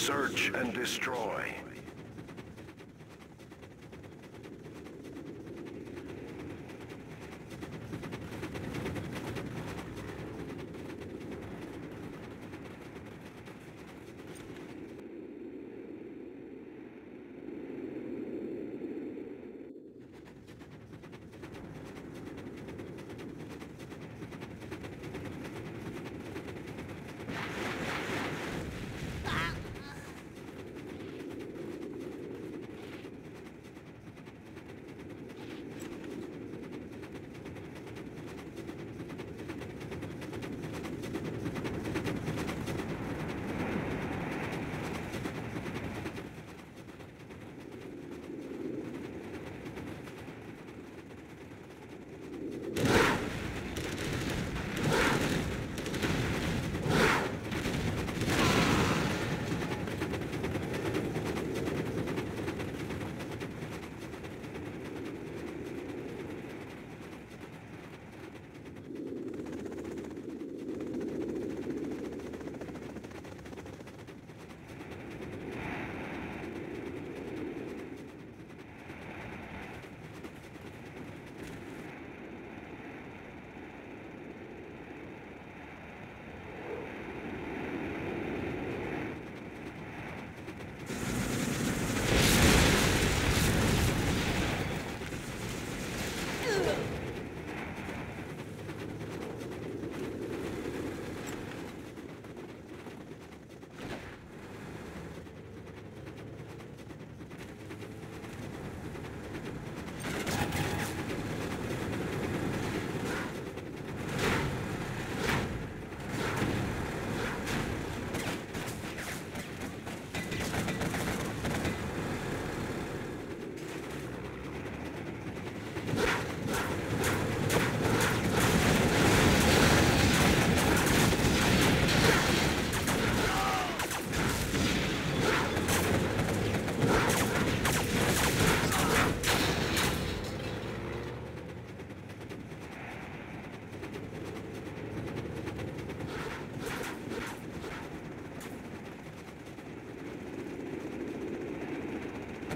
Search and destroy.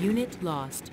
Unit lost.